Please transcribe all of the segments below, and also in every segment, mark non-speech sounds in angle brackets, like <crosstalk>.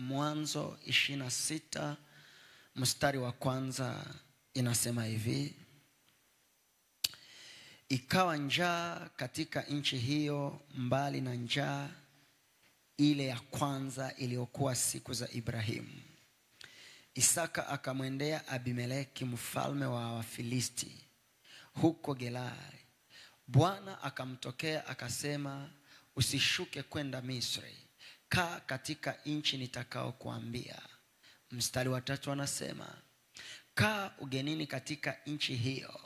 Mwanzo ishirini na sita mstari wa kwanza inasema hivi: ikawa njaa katika nchi hiyo, mbali na njaa ile ya kwanza iliyokuwa siku za Ibrahimu. Isaka akamwendea Abimeleki mfalme wa Wafilisti huko Gelari. Bwana akamtokea akasema, usishuke kwenda Misri, kaa katika nchi nitakaokuambia. Mstari wa tatu anasema, kaa ugenini katika nchi hiyo,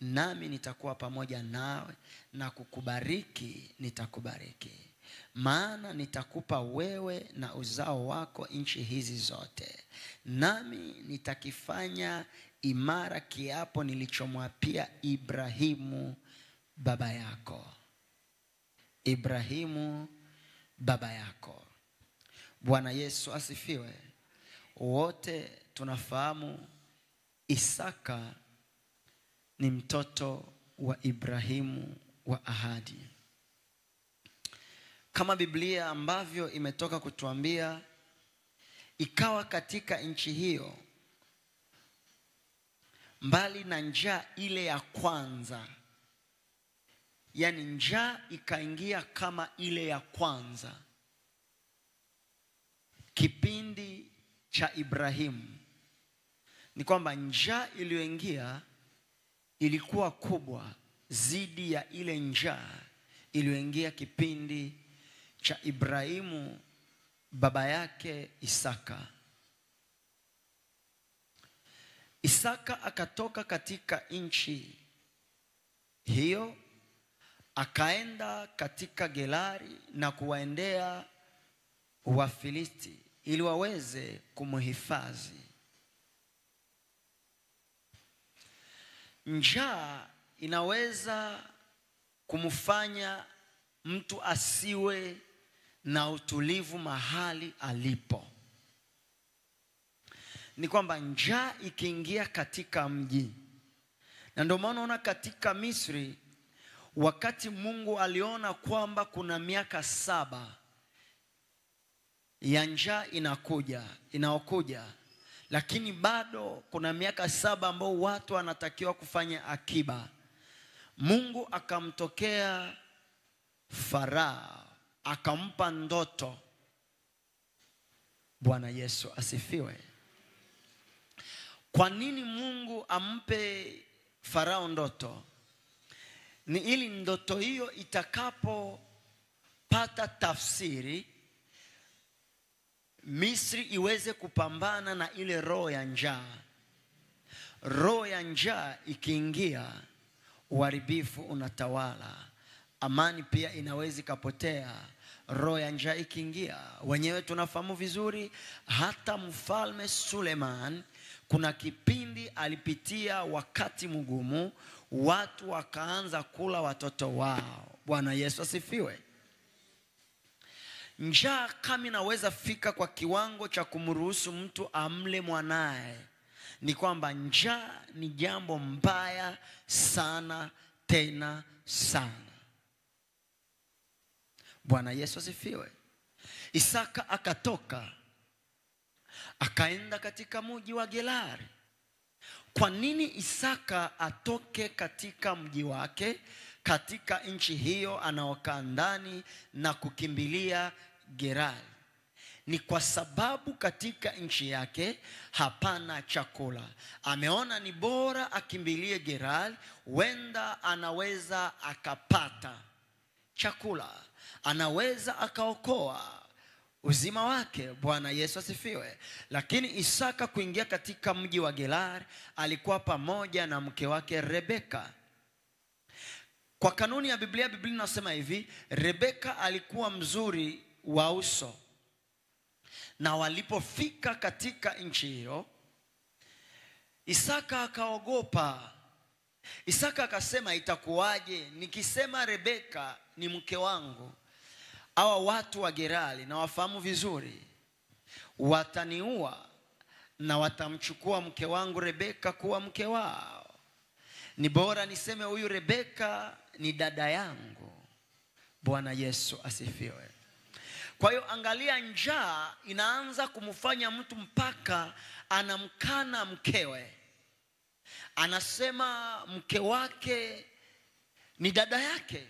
nami nitakuwa pamoja nawe na kukubariki, nitakubariki maana nitakupa wewe na uzao wako nchi hizi zote, nami nitakifanya imara kiapo nilichomwapia Ibrahimu baba yako. Ibrahimu baba yako. Bwana Yesu asifiwe. Wote tunafahamu Isaka ni mtoto wa Ibrahimu wa ahadi kama Biblia ambavyo imetoka kutuambia, ikawa katika nchi hiyo, mbali na njaa ile ya kwanza, yaani njaa ikaingia kama ile ya kwanza, kipindi cha Ibrahimu, ni kwamba njaa iliyoingia ilikuwa kubwa zidi ya ile njaa iliyoingia kipindi cha Ibrahimu baba yake Isaka. Isaka akatoka katika nchi hiyo akaenda katika Gelari na kuwaendea Wafilisti ili waweze kumhifadhi. Njaa inaweza kumfanya mtu asiwe na utulivu mahali alipo. Ni kwamba njaa ikiingia katika mji, na ndio maana unaona katika Misri, wakati Mungu aliona kwamba kuna miaka saba ya njaa inakuja inaokuja, lakini bado kuna miaka saba ambao watu wanatakiwa kufanya akiba. Mungu akamtokea Farao akampa ndoto. Bwana Yesu asifiwe. Kwa nini Mungu ampe Farao ndoto? Ni ili ndoto hiyo itakapopata tafsiri, Misri iweze kupambana na ile roho ya njaa. Roho ya njaa ikiingia, uharibifu unatawala amani pia inaweza ikapotea. Roho ya njaa ikiingia, wenyewe tunafahamu vizuri, hata mfalme Suleman kuna kipindi alipitia wakati mgumu, watu wakaanza kula watoto wao. Bwana Yesu asifiwe. Njaa kama inaweza fika kwa kiwango cha kumruhusu mtu amle mwanaye, ni kwamba njaa ni jambo mbaya sana, tena sana. Bwana Yesu asifiwe. Isaka akatoka akaenda katika mji wa Gerari. Kwa nini Isaka atoke katika mji wake katika nchi hiyo anaokaa ndani na kukimbilia Gerari? Ni kwa sababu katika nchi yake hapana chakula. Ameona ni bora akimbilie Gerari, wenda anaweza akapata chakula anaweza akaokoa uzima wake. Bwana Yesu asifiwe. Lakini Isaka kuingia katika mji wa Gerari, alikuwa pamoja na mke wake Rebeka. Kwa kanuni ya Biblia, Biblia inasema hivi, Rebeka alikuwa mzuri wa uso, na walipofika katika nchi hiyo, Isaka akaogopa. Isaka akasema, itakuwaje nikisema Rebeka ni mke wangu hawa watu wa Gerari na wafahamu vizuri, wataniua na watamchukua mke wangu Rebeka kuwa mke wao. Ni bora niseme huyu Rebeka ni dada yangu. Bwana Yesu asifiwe. Kwa hiyo angalia, njaa inaanza kumfanya mtu mpaka anamkana mkewe, anasema mke wake ni dada yake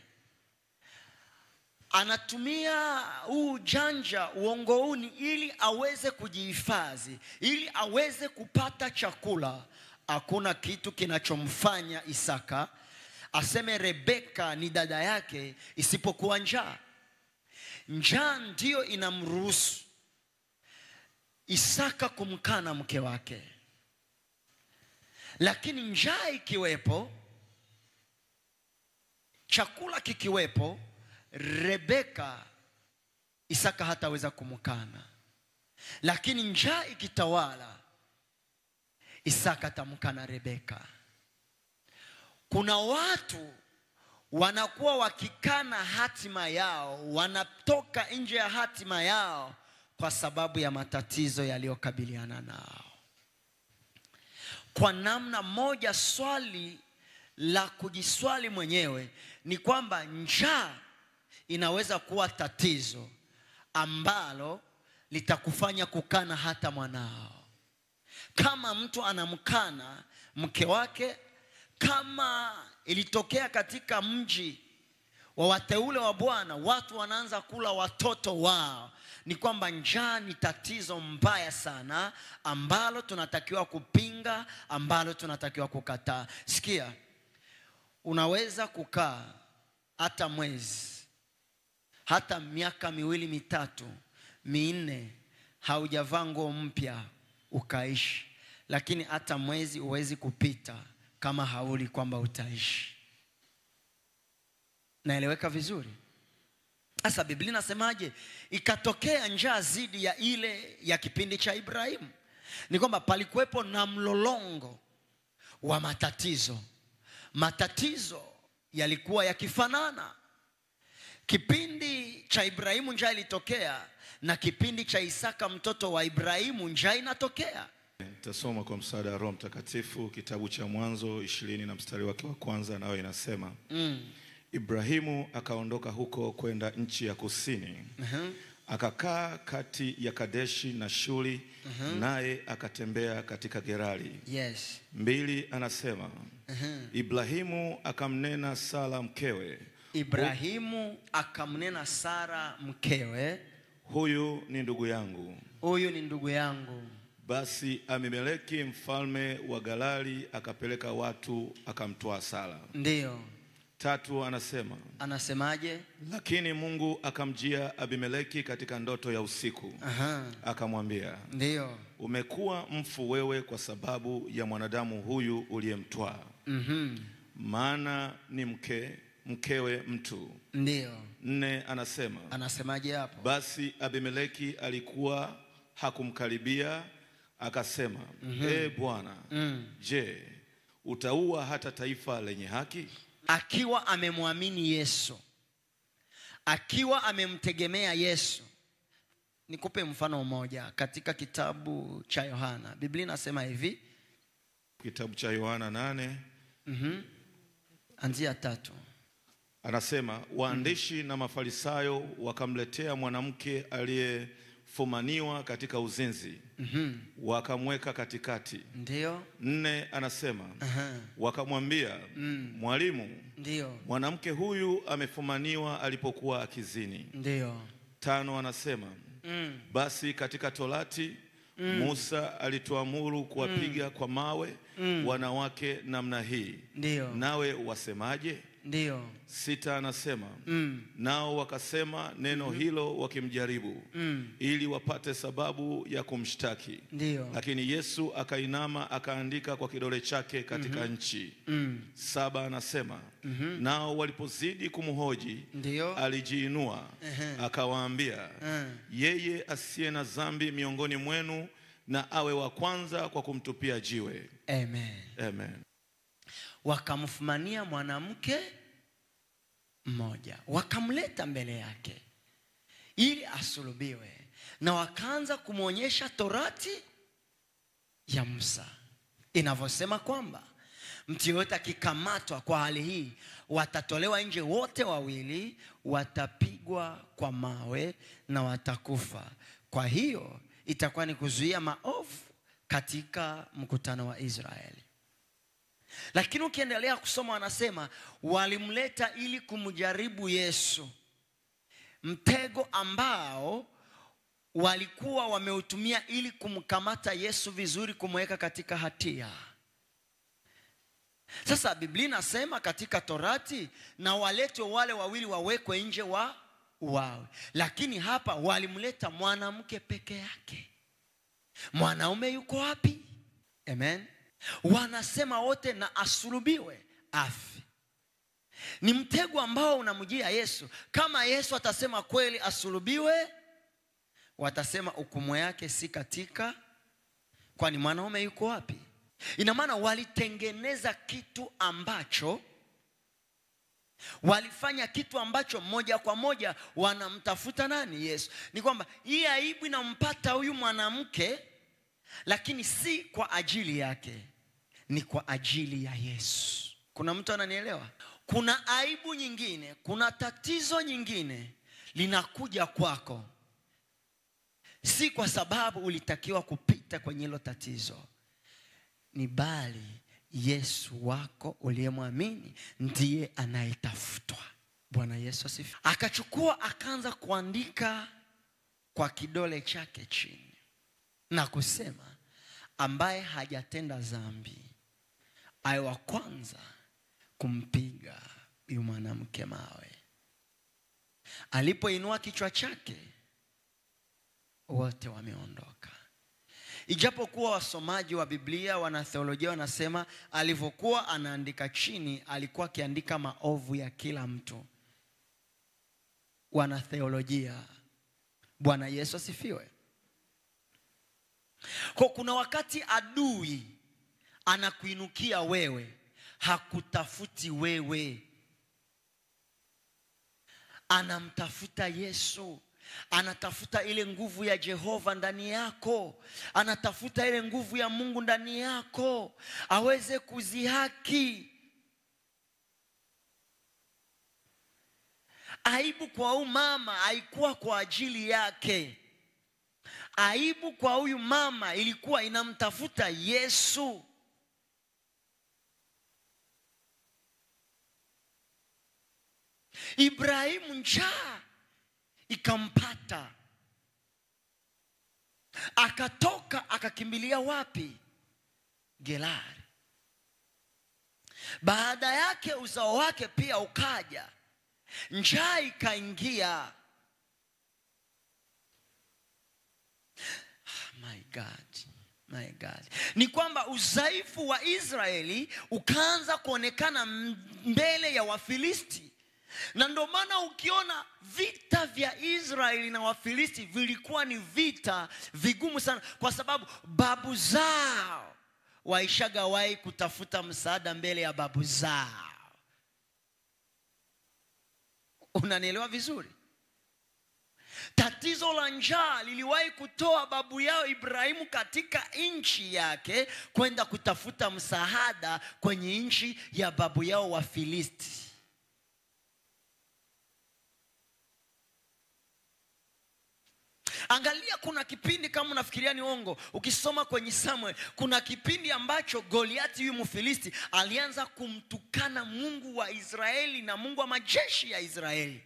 anatumia huu janja uongouni ili aweze kujihifadhi, ili aweze kupata chakula. Hakuna kitu kinachomfanya Isaka aseme Rebeka ni dada yake isipokuwa njaa. Njaa ndiyo inamruhusu Isaka kumkana mke wake, lakini njaa ikiwepo, chakula kikiwepo Rebeka Isaka hataweza kumkana, lakini njaa ikitawala Isaka atamkana Rebeka. Kuna watu wanakuwa wakikana hatima yao, wanatoka nje ya hatima yao kwa sababu ya matatizo yaliyokabiliana nao. Kwa namna moja, swali la kujiswali mwenyewe ni kwamba njaa inaweza kuwa tatizo ambalo litakufanya kukana hata mwanao. Kama mtu anamkana mke wake, kama ilitokea katika mji wa wateule wa Bwana, watu wanaanza kula watoto wao, ni kwamba njaa ni tatizo mbaya sana ambalo tunatakiwa kupinga, ambalo tunatakiwa kukataa. Sikia, unaweza kukaa hata mwezi hata miaka miwili mitatu minne haujavaa nguo mpya ukaishi, lakini hata mwezi huwezi kupita kama hauli kwamba utaishi. Naeleweka vizuri? Sasa Biblia inasemaje? Ikatokea njaa zidi ya ile ya kipindi cha Ibrahimu. Ni kwamba palikuwepo na mlolongo wa matatizo. Matatizo yalikuwa yakifanana Kipindi cha Ibrahimu njaa ilitokea na kipindi cha Isaka mtoto wa Ibrahimu njaa inatokea. Nitasoma kwa msaada wa Roho Mtakatifu kitabu cha Mwanzo ishirini na mstari wake wa kwanza, nayo inasema Mm. Ibrahimu akaondoka huko kwenda nchi ya kusini, uh -huh. akakaa kati ya Kadeshi na Shuri, naye akatembea katika Gerari. Yes. Mbili anasema uh -huh. Ibrahimu akamnena Sara mkewe, Ibrahimu akamnena Sara mkewe, huyu ni ndugu yangu. huyu ni ndugu yangu. Basi Abimeleki mfalme wa Galali akapeleka watu akamtoa Sara. Ndiyo. Tatu anasema Anasemaje? lakini Mungu akamjia Abimeleki katika ndoto ya usiku, Aha. akamwambia, Ndiyo. umekuwa mfu wewe kwa sababu ya mwanadamu huyu uliyemtwaa, Mhm. maana ni mke mkewe mtu. ndio Nne anasema Anasemaje hapo? basi Abimeleki alikuwa hakumkaribia, akasema, mm -hmm. ee Bwana, Mm. je, utaua hata taifa lenye haki? Akiwa amemwamini Yesu, akiwa amemtegemea Yesu. Nikupe mfano mmoja katika kitabu cha Yohana. Biblia inasema hivi, Kitabu cha Yohana nane mm -hmm. anzia tatu. anasema waandishi mm -hmm. na Mafarisayo wakamletea mwanamke aliyefumaniwa katika uzinzi, mm -hmm. wakamweka katikati. ndio Nne anasema Aha. wakamwambia, Mwalimu, ndio mwanamke huyu amefumaniwa alipokuwa akizini. Ndio Tano anasema Mm. basi katika Torati Musa alituamuru kuwapiga mm. kwa mawe mm. wanawake namna hii, Ndio. nawe wasemaje? Ndiyo. Sita anasema Mm. nao wakasema neno mm. hilo wakimjaribu, Mm. ili wapate sababu ya kumshtaki. Ndiyo. Lakini Yesu akainama akaandika kwa kidole chake katika mm -hmm. nchi. Mm. Saba anasema mm -hmm. nao walipozidi kumhoji Ndiyo. alijiinua akawaambia, uh. yeye asiye na dhambi miongoni mwenu na awe wa kwanza kwa kumtupia jiwe. Amen. Amen. Wakamfumania mwanamke mmoja, wakamleta mbele yake ili asulubiwe, na wakaanza kumwonyesha torati ya Musa. Inavyosema kwamba mtu yeyote akikamatwa kwa hali hii watatolewa nje wote wawili watapigwa kwa mawe na watakufa. Kwa hiyo itakuwa ni kuzuia maovu katika mkutano wa israeli lakini ukiendelea kusoma wanasema walimleta ili kumjaribu yesu. Mtego ambao walikuwa wameutumia ili kumkamata yesu vizuri kumweka katika hatia. Sasa biblia inasema katika torati na waletwe wale wawili wawekwe nje wa wawe. Lakini hapa walimleta mwanamke peke yake. Mwanaume yuko wapi? Amen wanasema wote na asulubiwe afi ni mtego ambao unamjia yesu. Kama yesu atasema kweli asulubiwe watasema hukumu yake si katika kwani mwanaume yuko wapi? Ina maana walitengeneza kitu ambacho walifanya kitu ambacho moja kwa moja wanamtafuta nani? Yesu. Ni kwamba hii aibu inampata huyu mwanamke lakini si kwa ajili yake ni kwa ajili ya yesu. Kuna mtu ananielewa? Kuna aibu nyingine kuna tatizo nyingine linakuja kwako. Si kwa sababu ulitakiwa kupita kwenye hilo tatizo. Ni bali yesu wako uliyemwamini ndiye anayetafutwa. Bwana yesu asifiwe. akachukua akaanza kuandika kwa kidole chake chini na kusema ambaye hajatenda dhambi aye wa kwanza kumpiga huyu mwanamke mawe. Alipoinua kichwa chake wote wameondoka. Ijapokuwa wasomaji wa biblia wanatheolojia wanasema alivyokuwa anaandika chini alikuwa akiandika maovu ya kila mtu. Wanatheolojia bwana yesu asifiwe. Kwa kuna wakati adui anakuinukia wewe hakutafuti wewe. Anamtafuta yesu anatafuta ile nguvu ya jehova ndani yako anatafuta ile nguvu ya mungu ndani yako aweze kuzihaki. Aibu kwa huyu mama haikuwa kwa ajili yake. Aibu kwa huyu mama ilikuwa inamtafuta yesu ibrahimu njaa ikampata. Akatoka akakimbilia wapi? Gerari baada yake uzao wake pia ukaja. Njaa ikaingia. My god my god. Ni kwamba udhaifu wa israeli ukaanza kuonekana mbele ya wafilisti na ndio maana ukiona vita vya israeli na wafilisti vilikuwa ni vita vigumu sana kwa sababu babu zao waishagawahi kutafuta msaada mbele ya babu zao. Unanielewa vizuri? Tatizo la njaa liliwahi kutoa babu yao ibrahimu katika nchi yake kwenda kutafuta msaada kwenye nchi ya babu yao wa angalia kuna kipindi kama unafikiria ni ongo ukisoma kwenye samuel kuna kipindi ambacho goliati huyu mfilisti alianza kumtukana mungu wa israeli na mungu wa majeshi ya israeli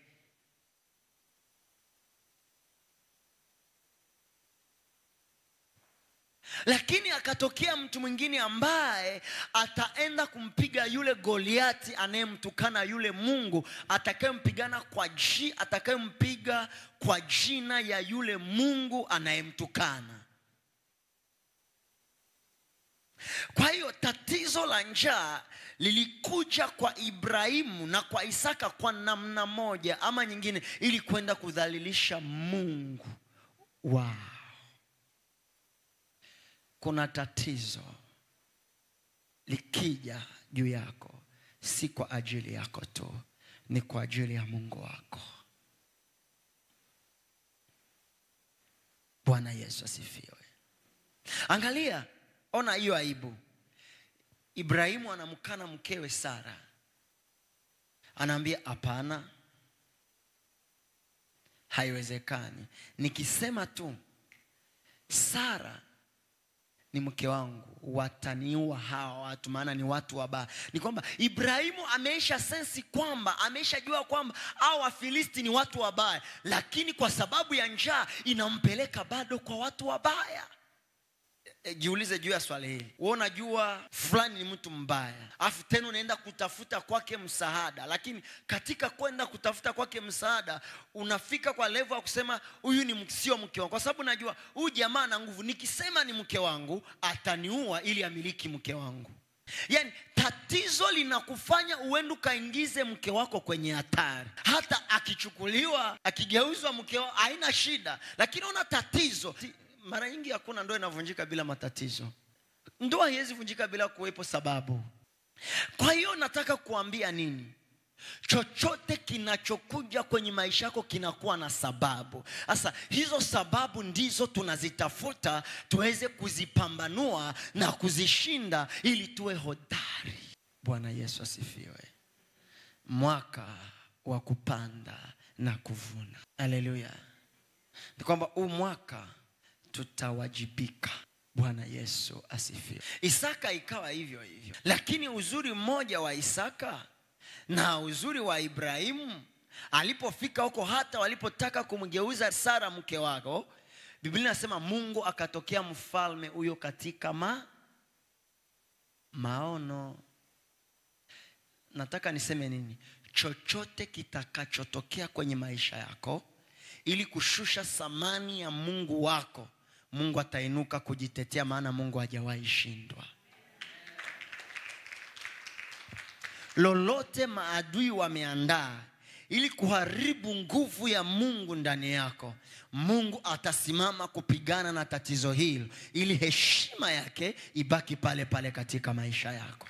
lakini akatokea mtu mwingine ambaye ataenda kumpiga yule goliati anayemtukana yule mungu atakayempigana kwa ji atakayempiga kwa jina ya yule mungu anayemtukana. Kwa hiyo tatizo la njaa lilikuja kwa ibrahimu na kwa isaka kwa namna moja ama nyingine ili kwenda kudhalilisha mungu wao kuna tatizo likija juu yako si kwa ajili yako tu ni kwa ajili ya mungu wako. Bwana yesu asifiwe. Angalia ona hiyo aibu. Ibrahimu anamkana mkewe Sara, anaambia hapana, haiwezekani. Nikisema tu Sara ni mke wangu, wataniua hawa watu, maana ni watu wabaya. Ni kwamba Ibrahimu ameisha sensi kwamba ameishajua kwamba hao Wafilisti ni watu wabaya, lakini kwa sababu ya njaa inampeleka bado kwa watu wabaya. E, jiulize juu ya swali hili. Wewe unajua fulani ni mtu mbaya, afu tena unaenda kutafuta kwake msaada, lakini katika kwenda kutafuta kwake msaada unafika kwa level ya kusema huyu ni sio mke wangu, kwa sababu najua huyu jamaa ana nguvu. Nikisema ni mke wangu ataniua ili amiliki mke wangu. Yaani tatizo linakufanya uende ukaingize mke wako kwenye hatari. Hata akichukuliwa akigeuzwa mke wako haina shida, lakini una tatizo. Mara nyingi hakuna ndoa inavunjika bila matatizo. Ndoa haiwezi vunjika bila kuwepo sababu. Kwa hiyo nataka kuambia nini? Chochote kinachokuja kwenye maisha yako kinakuwa na sababu. Sasa hizo sababu ndizo tunazitafuta tuweze kuzipambanua na kuzishinda ili tuwe hodari. Bwana Yesu asifiwe. Mwaka wa kupanda na kuvuna. Haleluya. Ni kwamba huu mwaka tutawajibika. Bwana Yesu asifiwe. Isaka ikawa hivyo hivyo, lakini uzuri mmoja wa Isaka na uzuri wa Ibrahimu alipofika huko, hata walipotaka kumgeuza Sara mke wako, Biblia inasema Mungu akatokea mfalme huyo katika ma maono. Nataka niseme nini? Chochote kitakachotokea kwenye maisha yako ili kushusha thamani ya Mungu wako, Mungu atainuka kujitetea, maana Mungu hajawahi shindwa. Lolote maadui wameandaa ili kuharibu nguvu ya Mungu ndani yako, Mungu atasimama kupigana na tatizo hilo ili heshima yake ibaki pale pale katika maisha yako.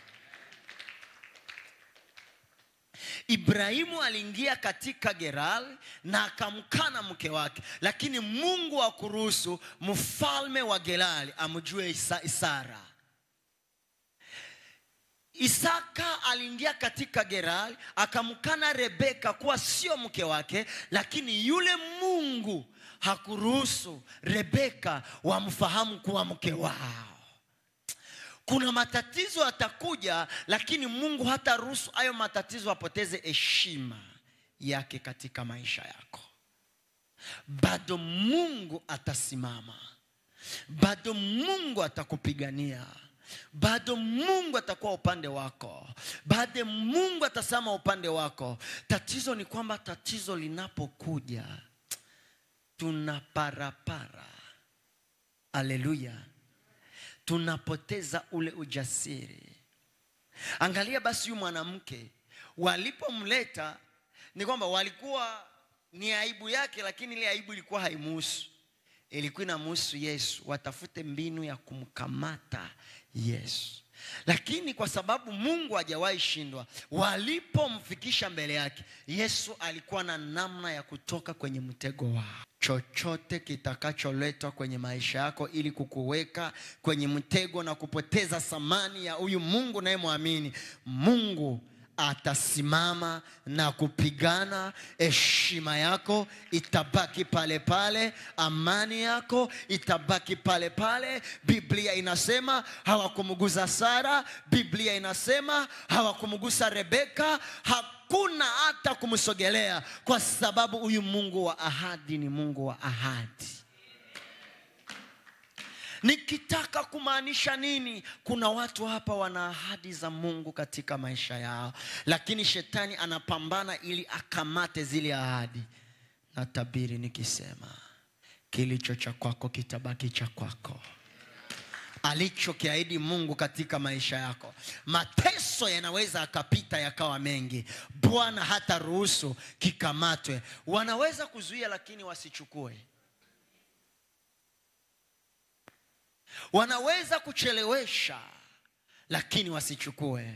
Ibrahimu aliingia katika Gerar na akamkana mke wake, lakini Mungu akuruhusu mfalme wa Gerari amjue Isa- Sara. Isaka aliingia katika Gerari akamkana Rebeka kuwa sio mke wake, lakini yule Mungu hakuruhusu Rebeka wamfahamu kuwa mke wao. Kuna matatizo yatakuja, lakini Mungu hata ruhusu hayo matatizo apoteze heshima yake katika maisha yako. Bado Mungu atasimama, bado Mungu atakupigania, bado Mungu atakuwa upande wako, bado Mungu atasimama upande wako. Tatizo ni kwamba tatizo linapokuja tunaparapara. Haleluya, tunapoteza ule ujasiri. Angalia basi, huyu mwanamke walipomleta ni kwamba walikuwa ni aibu yake, lakini ile aibu ilikuwa haimuhusu, ilikuwa inamuhusu Yesu. Watafute mbinu ya kumkamata Yesu, lakini kwa sababu Mungu hajawahi shindwa, walipomfikisha mbele yake, Yesu alikuwa na namna ya kutoka kwenye mtego wao. Chochote kitakacholetwa kwenye maisha yako ili kukuweka kwenye mtego na kupoteza thamani ya huyu Mungu unayemwamini, Mungu atasimama na kupigana. Heshima yako itabaki pale pale, amani yako itabaki pale pale. Biblia inasema hawakumgusa Sara, Biblia inasema hawakumgusa Rebeka, hakuna hata kumsogelea, kwa sababu huyu Mungu wa ahadi ni Mungu wa ahadi. Nikitaka kumaanisha nini? Kuna watu hapa wana ahadi za Mungu katika maisha yao, lakini shetani anapambana ili akamate zile ahadi. na tabiri nikisema kilicho cha kwako kitabaki cha kwako alichokiahidi Mungu katika maisha yako. Mateso yanaweza akapita yakawa mengi, Bwana hata ruhusu kikamatwe. Wanaweza kuzuia, lakini wasichukue. Wanaweza kuchelewesha, lakini wasichukue.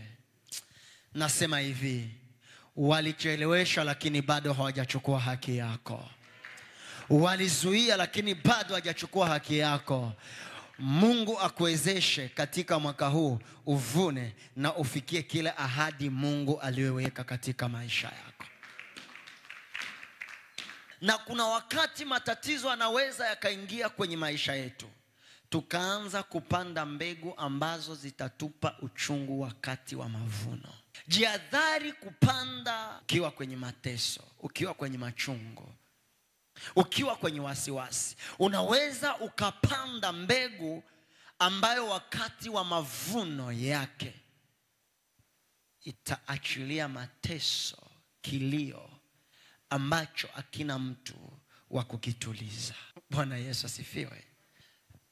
Nasema hivi, walichelewesha, lakini bado hawajachukua haki yako. Walizuia, lakini bado hawajachukua haki yako. Mungu akuwezeshe katika mwaka huu uvune na ufikie kile ahadi Mungu aliyoweka katika maisha yako. Na kuna wakati matatizo anaweza yakaingia kwenye maisha yetu, tukaanza kupanda mbegu ambazo zitatupa uchungu wakati wa mavuno. jiadhari kupanda ukiwa kwenye mateso, ukiwa kwenye machungu, ukiwa kwenye wasiwasi. Unaweza ukapanda mbegu ambayo wakati wa mavuno yake itaachilia mateso, kilio ambacho akina mtu wa kukituliza. Bwana Yesu asifiwe.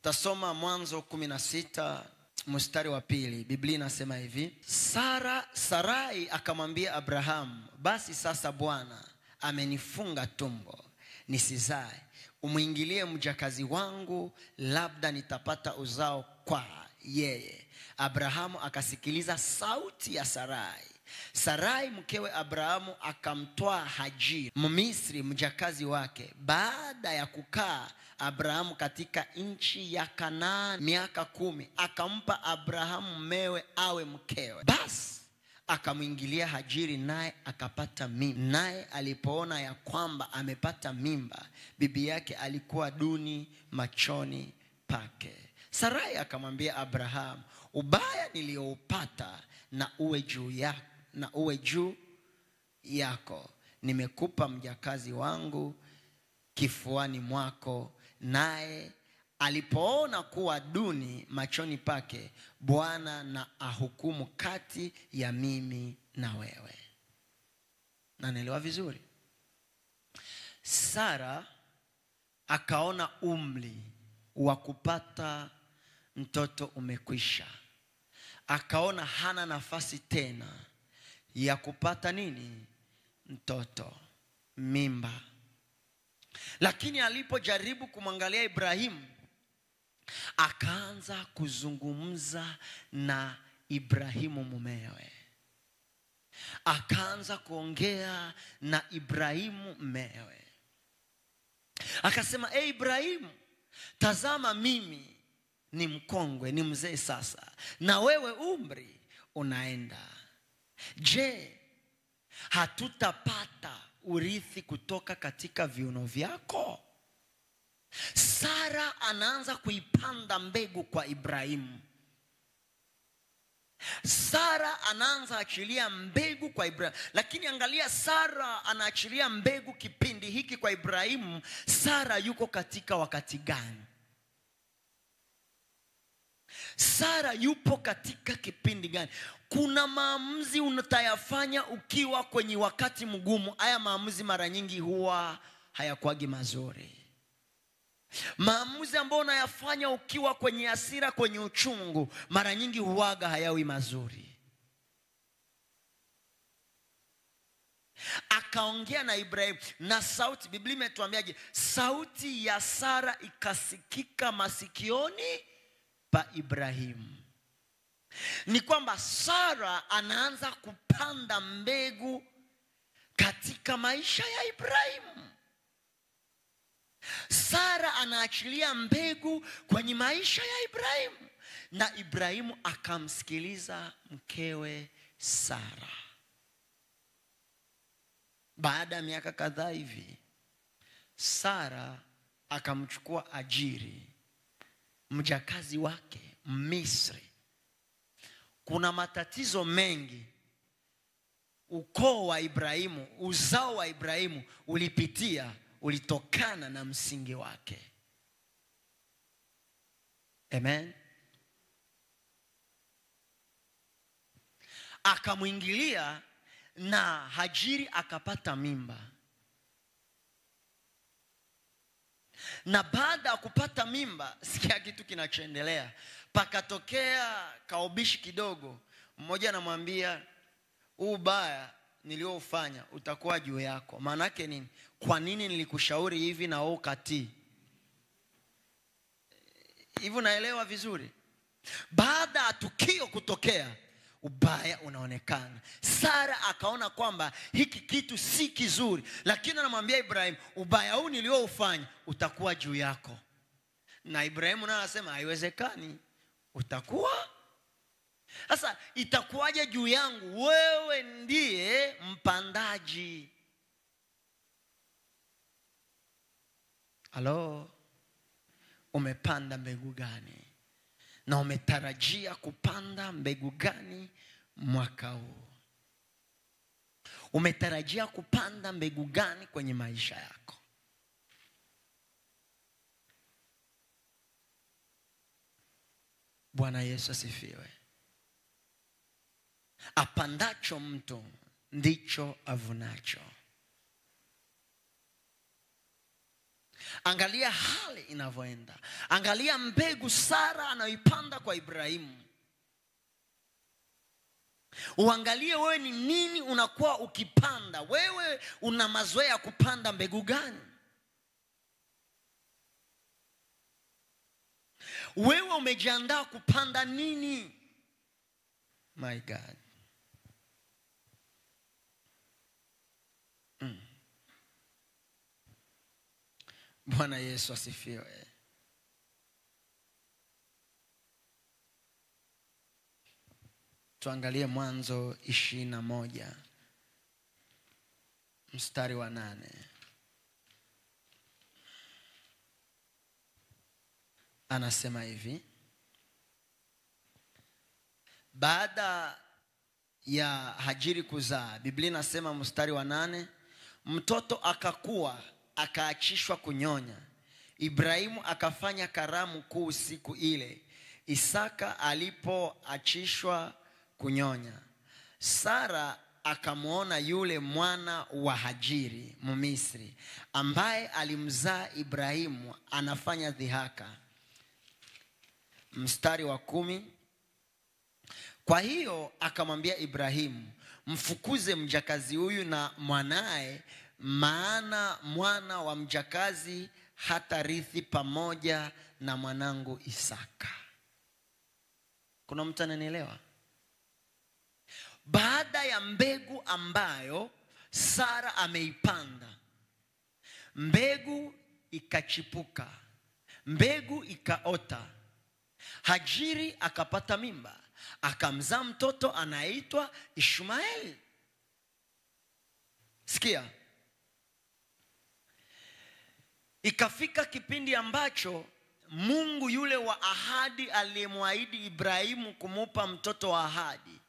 Tasoma Mwanzo kumi na sita mstari wa pili. Biblia inasema hivi: Sara, Sarai akamwambia Abrahamu, basi sasa Bwana amenifunga tumbo nisizae, umwingilie mjakazi wangu, labda nitapata uzao kwa yeye. Abrahamu akasikiliza sauti ya Sarai. Sarai mkewe Abrahamu akamtwaa Hajiri Mmisri mjakazi wake. Baada ya kukaa Abrahamu katika nchi ya Kanaani miaka kumi, akampa Abrahamu mmewe awe mkewe. Basi akamwingilia Hajiri naye akapata mimba. Naye alipoona ya kwamba amepata mimba, bibi yake alikuwa duni machoni pake. Sarai akamwambia Abrahamu, ubaya niliyoupata na uwe juu ya, na uwe juu yako. Nimekupa mjakazi wangu kifuani mwako. Naye alipoona kuwa duni machoni pake, Bwana na ahukumu kati ya mimi na wewe. Na vizuri, Sara akaona umri wa kupata mtoto umekwisha, akaona hana nafasi tena ya kupata nini, mtoto, mimba. Lakini alipojaribu kumwangalia Ibrahimu, akaanza kuzungumza na Ibrahimu mumewe, akaanza kuongea na Ibrahimu mmewe, akasema, e Ibrahimu, tazama mimi ni mkongwe, ni mzee sasa, na wewe umri unaenda. Je, hatutapata urithi kutoka katika viuno vyako? Sara anaanza kuipanda mbegu kwa Ibrahimu. Sara anaanza achilia mbegu kwa Ibrahimu, lakini angalia, Sara anaachilia mbegu kipindi hiki kwa Ibrahimu. Sara yuko katika wakati gani? Sara yupo katika kipindi gani? Kuna maamuzi unatayafanya ukiwa kwenye wakati mgumu. Haya maamuzi mara nyingi huwa hayakuwagi mazuri. Maamuzi ambayo unayafanya ukiwa kwenye hasira, kwenye uchungu, mara nyingi huwaga hayawi mazuri. Akaongea na Ibrahimu na sauti, Biblia imetuambiaje? Sauti ya Sara ikasikika masikioni pa Ibrahimu. Ni kwamba Sara anaanza kupanda mbegu katika maisha ya Ibrahimu. Sara anaachilia mbegu kwenye maisha ya Ibrahimu, na Ibrahimu akamsikiliza mkewe Sara. Baada ya miaka kadhaa hivi, Sara akamchukua Ajiri mjakazi wake Misri. Kuna matatizo mengi ukoo wa Ibrahimu, uzao wa Ibrahimu ulipitia, ulitokana na msingi wake. Amen. Akamwingilia na Hajiri akapata mimba, na baada ya kupata mimba, <laughs> sikia kitu kinachoendelea. Pakatokea kaubishi kidogo, mmoja anamwambia huu ubaya nilioufanya utakuwa juu yako. Maana yake nini? Kwa nini nilikushauri hivi na wewe ukatii? Hivi unaelewa vizuri? Baada ya tukio kutokea, ubaya unaonekana. Sara akaona kwamba hiki kitu si kizuri, lakini anamwambia Ibrahim, ubaya huu nilioufanya utakuwa juu yako. na ibrahimu naye anasema haiwezekani utakuwa sasa itakuwaje juu yangu? Wewe ndiye mpandaji. Halo? Umepanda mbegu gani? Na umetarajia kupanda mbegu gani mwaka huu? Umetarajia kupanda mbegu gani kwenye maisha yako? Bwana yesu asifiwe apandacho mtu ndicho avunacho. Angalia hali inavyoenda. Angalia mbegu sara anayoipanda kwa ibrahimu. Uangalie wewe ni nini unakuwa ukipanda. Wewe una mazoea ya kupanda mbegu gani? Wewe umejiandaa kupanda nini? My god bwana yesu asifiwe. Tuangalie mwanzo ishirini na moja mstari wa nane. Anasema hivi baada ya hajiri kuzaa biblia inasema mstari wa nane mtoto akakuwa akaachishwa kunyonya. Ibrahimu akafanya karamu kuu siku ile. Isaka alipoachishwa kunyonya sara akamwona yule mwana wa hajiri mmisri ambaye alimzaa ibrahimu anafanya dhihaka. Mstari wa kumi. Kwa hiyo akamwambia ibrahimu mfukuze mjakazi huyu na mwanaye maana mwana wa mjakazi hatarithi pamoja na mwanangu isaka. Kuna mtu ananielewa? Baada ya mbegu ambayo sara ameipanda mbegu ikachipuka mbegu ikaota hajiri akapata mimba akamzaa mtoto anaitwa ishmaeli. Sikia ikafika kipindi ambacho mungu yule wa ahadi aliyemwahidi ibrahimu kumupa mtoto wa ahadi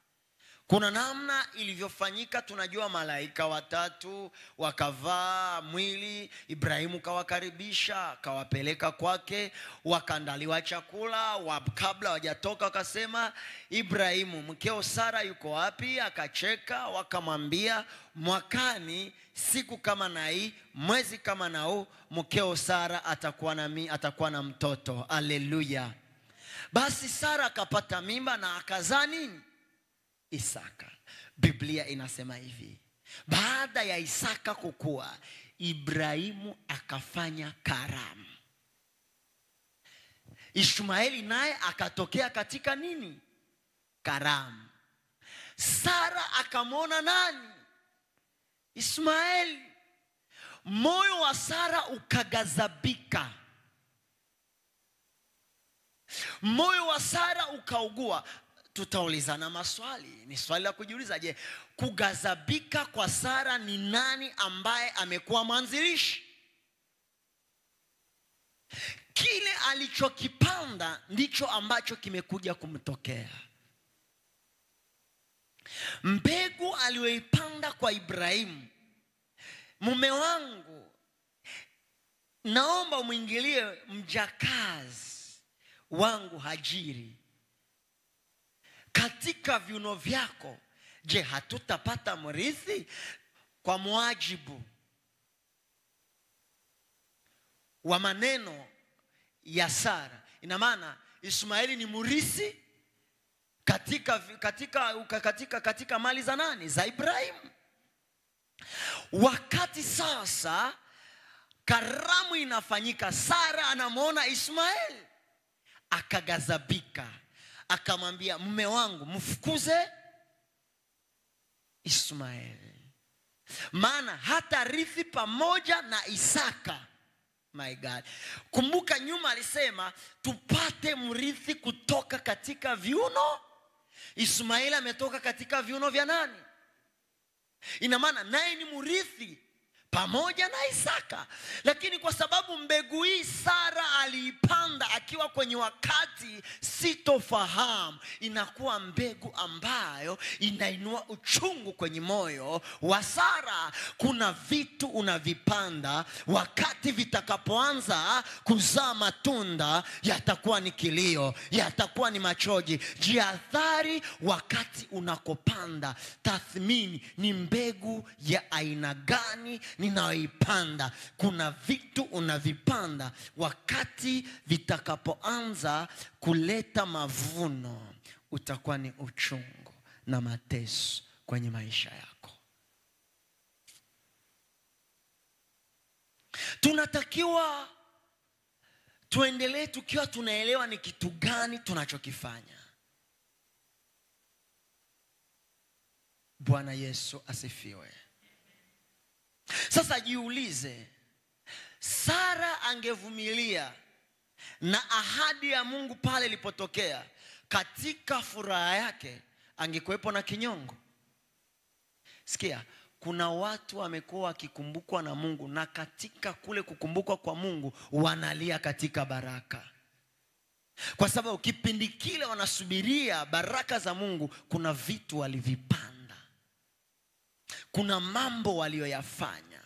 kuna namna ilivyofanyika tunajua malaika watatu wakavaa mwili ibrahimu kawakaribisha kawapeleka kwake wakaandaliwa chakula wa, kabla wajatoka wakasema ibrahimu mkeo sara yuko wapi? Akacheka wakamwambia mwakani siku kama na hii mwezi kama na huu mkeo sara atakuwa na, mi, atakuwa na mtoto. Aleluya basi sara akapata mimba na akazaa nini Isaka. Biblia inasema hivi, baada ya Isaka kukua, Ibrahimu akafanya karamu. Ishmaeli naye akatokea katika nini? Karamu. Sara akamwona nani? Ismaeli. Moyo wa Sara ukagazabika, moyo wa Sara ukaugua tutaulizana maswali. Ni swali la kujiuliza je kugazabika kwa sara ni nani ambaye amekuwa mwanzilishi? Kile alichokipanda ndicho ambacho kimekuja kumtokea. Mbegu aliyoipanda kwa ibrahimu mume wangu naomba umwingilie mjakazi wangu hajiri katika viuno vyako. Je hatutapata mrithi? Kwa mwajibu wa maneno ya sara. Ina maana ismaeli ni mrithi katika, katika, katika, katika mali za nani? Za ibrahimu wakati sasa karamu inafanyika sara anamwona ismaeli akagazabika akamwambia mume wangu mfukuze ismaeli maana hata rithi pamoja na isaka my god. Kumbuka nyuma alisema tupate mrithi kutoka katika viuno. Ismaeli ametoka katika viuno vya nani? Ina maana naye ni mrithi pamoja na isaka. Lakini kwa sababu mbegu hii sara aliipanda akiwa kwenye wakati sitofahamu inakuwa mbegu ambayo inainua uchungu kwenye moyo wa sara. Kuna vitu unavipanda wakati vitakapoanza kuzaa matunda yatakuwa ni kilio yatakuwa ni machoji. Jiathari wakati unakopanda. Tathmini ni mbegu ya aina gani ninayoipanda. Kuna vitu unavipanda wakati vitakapoanza kuleta mavuno. Utakuwa ni uchungu na mateso kwenye maisha yako. Tunatakiwa tuendelee tukiwa tunaelewa ni kitu gani tunachokifanya. Bwana yesu asifiwe sasa jiulize sara angevumilia na ahadi ya mungu pale ilipotokea katika furaha yake angekuwepo na kinyongo? Sikia kuna watu wamekuwa wakikumbukwa na mungu na katika kule kukumbukwa kwa mungu wanalia katika baraka. Kwa sababu kipindi kile wanasubiria baraka za mungu kuna vitu walivipanda kuna mambo waliyoyafanya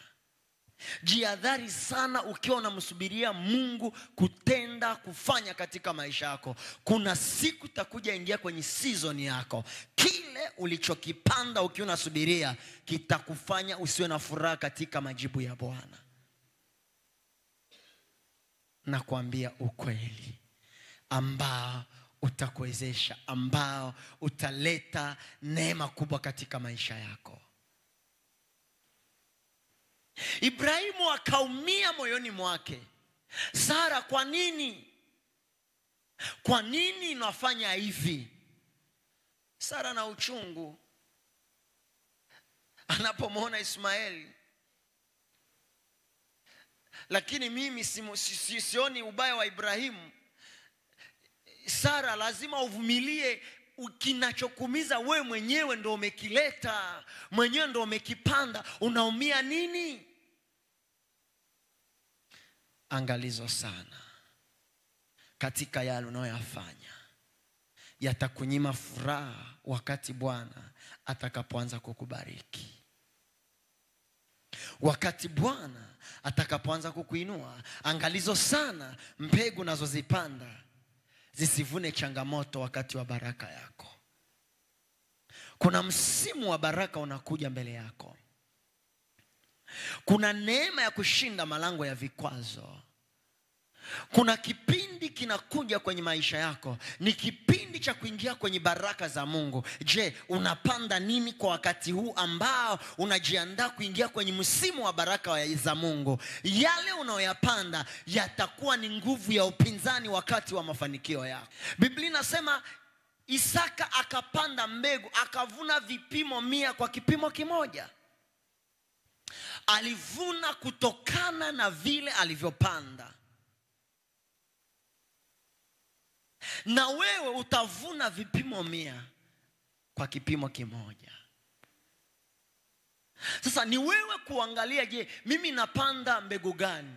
jiadhari sana ukiwa unamsubiria mungu kutenda kufanya katika maisha yako. Kuna siku itakuja ingia kwenye season yako. Kile ulichokipanda ukiwa unasubiria kitakufanya usiwe na furaha katika majibu ya bwana. Na kuambia ukweli. Ambao utakuwezesha ambao utaleta neema kubwa katika maisha yako ibrahimu akaumia moyoni mwake. Sara kwa nini? Kwa nini inafanya hivi? Sara na uchungu. Anapomwona ismaeli. Lakini mimi si, sioni ubaya wa ibrahimu. Sara lazima uvumilie kinachokumiza wewe mwenyewe ndo umekileta mwenyewe ndo umekipanda. Unaumia nini? Angalizo sana. Katika yale unayoyafanya yatakunyima furaha wakati bwana atakapoanza kukubariki. Wakati bwana atakapoanza kukuinua angalizo sana mbegu nazozipanda zisivune changamoto wakati wa baraka yako. Kuna msimu wa baraka unakuja mbele yako. Kuna neema ya kushinda malango ya vikwazo kuna kipindi kinakuja kwenye maisha yako ni kipindi cha kuingia kwenye baraka za mungu. Je unapanda nini kwa wakati huu ambao unajiandaa kuingia kwenye msimu wa baraka za mungu? Yale unayoyapanda yatakuwa ni nguvu ya upinzani wakati wa mafanikio yako. Biblia inasema isaka akapanda mbegu akavuna vipimo mia kwa kipimo kimoja. Alivuna kutokana na vile alivyopanda na wewe utavuna vipimo mia kwa kipimo kimoja. Sasa ni wewe kuangalia je mimi napanda mbegu gani?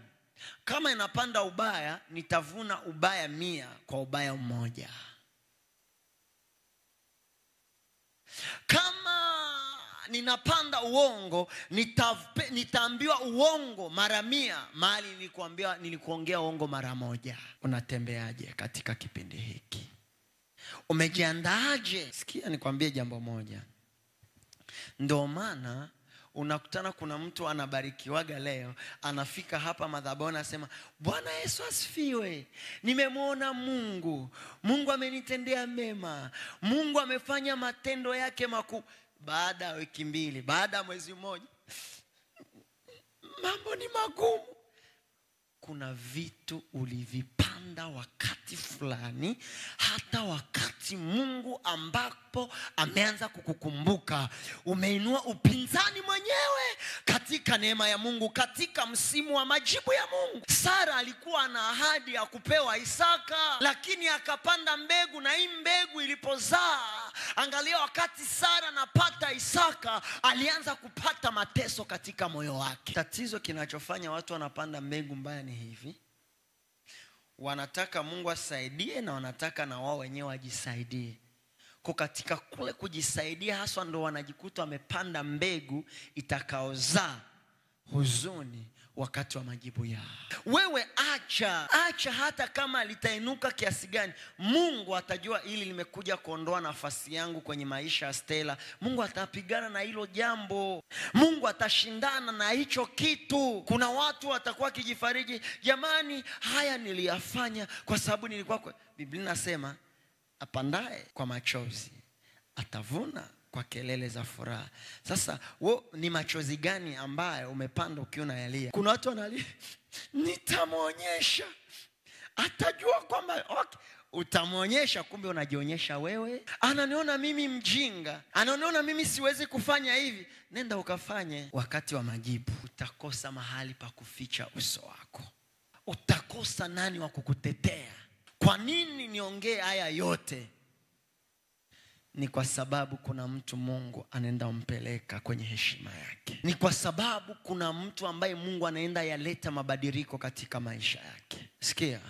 Kama inapanda ubaya nitavuna ubaya mia kwa ubaya mmoja. Kama ninapanda uongo nitaambiwa uongo mara mia mahali nilikuambia nilikuongea uongo mara moja. Unatembeaje katika kipindi hiki? Umejiandaaje? Sikia nikwambie jambo moja. Ndio maana unakutana kuna mtu anabarikiwaga leo anafika hapa madhabahu anasema bwana yesu asifiwe. Nimemwona mungu. Mungu amenitendea mema. Mungu amefanya matendo yake makuu baada ya wiki mbili baada ya mwezi mmoja mambo ni magumu. Kuna vitu ulivipanda wakati fulani, hata wakati Mungu ambapo ameanza kukukumbuka, umeinua upinzani mwenyewe katika neema ya Mungu, katika msimu wa majibu ya Mungu. Sara alikuwa na ahadi ya kupewa Isaka, lakini akapanda mbegu, na hii mbegu ilipozaa, angalia, wakati Sara anapata Isaka, alianza kupata mateso katika moyo wake. Tatizo kinachofanya watu wanapanda mbegu mbaya ni hivi, wanataka Mungu asaidie na wanataka na wao wenyewe wajisaidie. Kwa katika kule kujisaidia haswa ndo wanajikuta wamepanda mbegu itakaozaa huzuni wakati wa majibu yao. Wewe acha acha, hata kama litainuka kiasi gani, Mungu atajua ili limekuja kuondoa nafasi yangu kwenye maisha ya Stella. Mungu atapigana na hilo jambo, Mungu atashindana na hicho kitu. Kuna watu watakuwa wakijifariji, jamani, haya niliyafanya kwa sababu nilikuwa kwa... Biblia inasema apandaye kwa machozi atavuna kwa kelele za furaha. Sasa wo, ni machozi gani ambayo umepanda ukiwa unayalia? Kuna watu wanalia, <laughs> nitamwonyesha, atajua kwamba okay. Utamwonyesha, kumbe unajionyesha wewe. Ananiona mimi mjinga, ananiona mimi siwezi kufanya hivi. Nenda ukafanye. Wakati wa majibu utakosa mahali pa kuficha uso wako, utakosa nani wa kukutetea. Kwa nini niongee haya yote? Ni kwa sababu kuna mtu Mungu anaenda mpeleka kwenye heshima yake. Ni kwa sababu kuna mtu ambaye Mungu anaenda yaleta mabadiliko katika maisha yake. Sikia,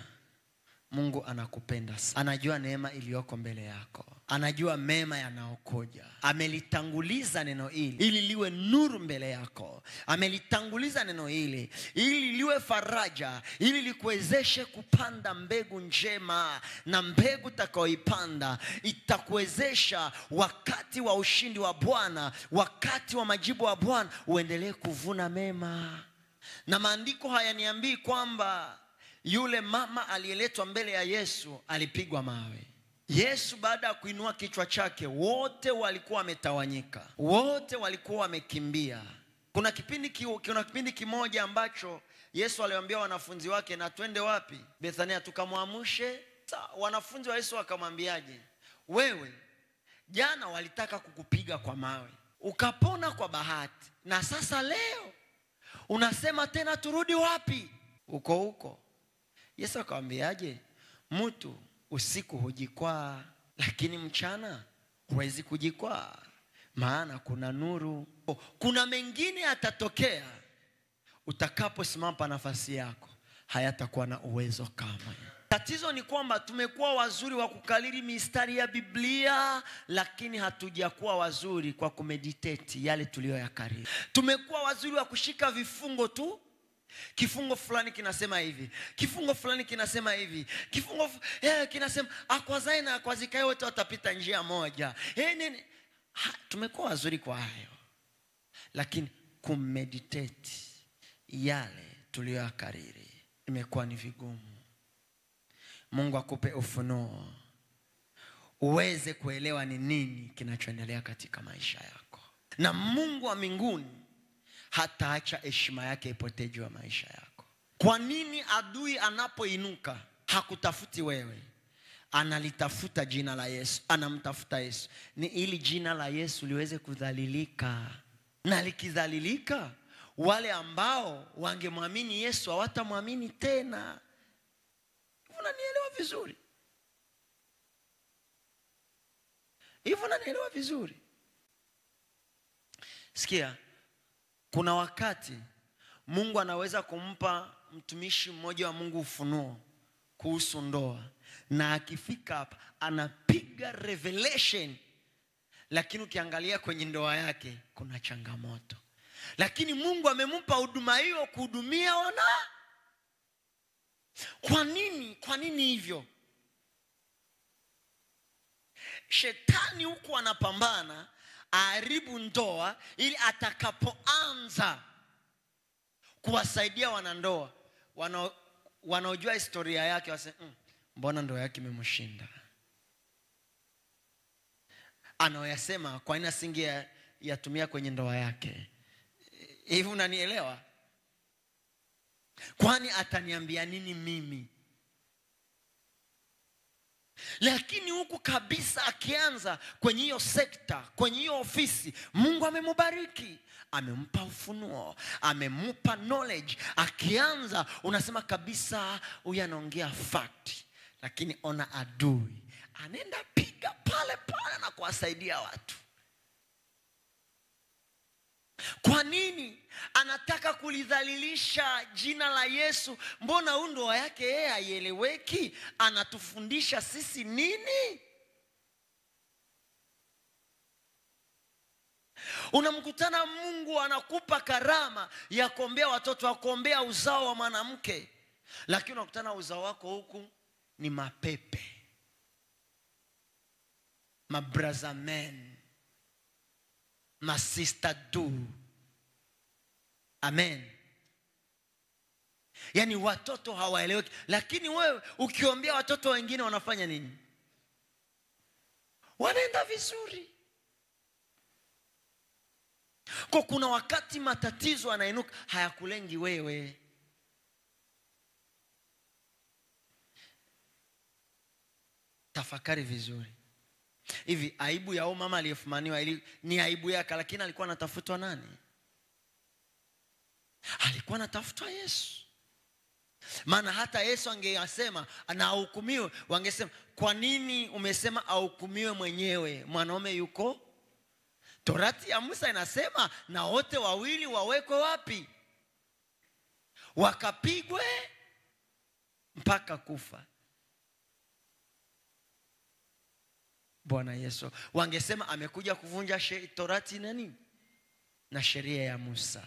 Mungu anakupenda sana, anajua neema iliyoko mbele yako, anajua mema yanayokuja. Amelitanguliza neno hili ili liwe nuru mbele yako, amelitanguliza neno hili ili liwe faraja, ili likuwezeshe kupanda mbegu njema, na mbegu utakayoipanda itakuwezesha wakati wa ushindi wa Bwana, wakati wa majibu wa Bwana, uendelee kuvuna mema. Na maandiko hayaniambii kwamba yule mama aliyeletwa mbele ya Yesu alipigwa mawe. Yesu baada ya kuinua kichwa chake, wote walikuwa wametawanyika, wote walikuwa wamekimbia. Kuna kipindi, ki, kuna kipindi kimoja ambacho Yesu aliwaambia wanafunzi wake, na twende wapi? Bethania, tukamwamushe. Wanafunzi wa Yesu wakamwambiaje? Wewe jana walitaka kukupiga kwa mawe, ukapona kwa bahati, na sasa leo unasema tena turudi wapi? Huko huko. Yesu akamwambiaje? Mtu usiku hujikwaa, lakini mchana huwezi kujikwaa, maana kuna nuru. Kuna mengine yatatokea utakaposimama nafasi yako, hayatakuwa na uwezo kama. Tatizo ni kwamba tumekuwa wazuri wa kukaliri mistari ya Biblia, lakini hatujakuwa wazuri kwa kumediteti yale tuliyoyakariri. Tumekuwa wazuri wa kushika vifungo tu kifungo fulani kinasema hivi, kifungo fulani kinasema hivi, kifungo eh, kinasema akwazae na akwazikae wote watapita njia moja. Eh, nini? Tumekuwa wazuri kwa hayo, lakini kumeditate yale tuliyoyakariri imekuwa ni vigumu. Mungu akupe ufunuo uweze kuelewa ni nini kinachoendelea katika maisha yako, na Mungu wa mbinguni hataacha heshima yake ipotee juu ya maisha yako. Kwa nini adui anapoinuka hakutafuti wewe? Analitafuta jina la Yesu, anamtafuta Yesu, ni ili jina la Yesu liweze kudhalilika, na likidhalilika, wale ambao wangemwamini Yesu hawatamwamini tena. Unanielewa vizuri hivyo? Unanielewa vizuri? Sikia, kuna wakati Mungu anaweza kumpa mtumishi mmoja wa Mungu ufunuo kuhusu ndoa, na akifika hapa anapiga revelation, lakini ukiangalia kwenye ndoa yake kuna changamoto, lakini Mungu amempa huduma hiyo kuhudumia wana. Kwa nini? Kwa nini hivyo? Shetani huku anapambana aharibu ndoa ili atakapoanza kuwasaidia wanandoa wana, wanaojua historia yake wase mm, mbona ndoa yake imemshinda, anaoyasema kwa nini asinge yatumia kwenye ndoa yake? Hivi unanielewa? kwani ataniambia nini mimi lakini huku kabisa akianza kwenye hiyo sekta kwenye hiyo ofisi mungu amemubariki amempa ufunuo amempa knowledge. Akianza unasema kabisa huyu anaongea fact. Lakini ona adui anaenda piga pale pale na kuwasaidia watu kwa nini anataka kulidhalilisha jina la yesu? Mbona huu ndoa yake yeye haieleweki? Anatufundisha sisi nini? Unamkutana mungu anakupa karama ya kuombea watoto wa kuombea uzao wa mwanamke. Lakini unakutana uzao wako huku ni mapepe. Mabrazamen masista du amen. Yaani watoto hawaeleweki. Lakini wewe ukiwambia watoto wengine wanafanya nini? Wanaenda vizuri. Kwa kuna wakati matatizo anainuka hayakulengi wewe. Tafakari vizuri hivi aibu ya mama aliyefumaniwa ni aibu yake lakini alikuwa anatafutwa nani? Alikuwa anatafutwa yesu. Maana hata yesu angeasema na ahukumiwe wangesema kwa nini umesema ahukumiwe mwenyewe? Mwanaume yuko? Torati ya musa inasema na wote wawili wawekwe wapi? Wakapigwe mpaka kufa bwana yesu. Wangesema amekuja kuvunja torati nani? Na sheria ya musa.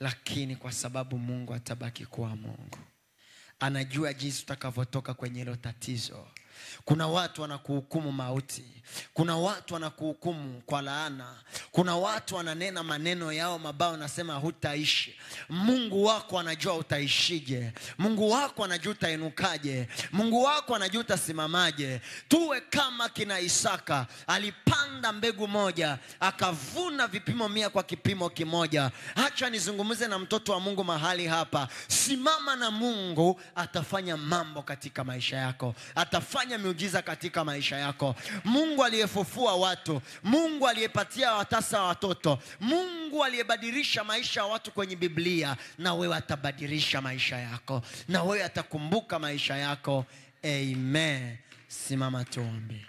Lakini kwa sababu mungu atabaki kuwa mungu. Anajua jinsi utakavyotoka kwenye hilo tatizo kuna watu wanakuhukumu mauti. Kuna watu wanakuhukumu kwa laana. Kuna watu wananena maneno yao mabao nasema hutaishi. Mungu wako anajua utaishije. Mungu wako anajua utainukaje. Mungu wako anajua utasimamaje. Tuwe kama kina isaka. Alipanda mbegu moja akavuna vipimo mia kwa kipimo kimoja. Hacha nizungumze na mtoto wa mungu mahali hapa. Simama na mungu atafanya mambo katika maisha yako. Atafanya miujiza katika maisha yako. Mungu aliyefufua watu. Mungu aliyepatia watasa watoto. Mungu aliyebadilisha maisha ya watu kwenye biblia. Na wewe atabadilisha maisha yako. Na wewe atakumbuka maisha yako. Amen. Simama tuombe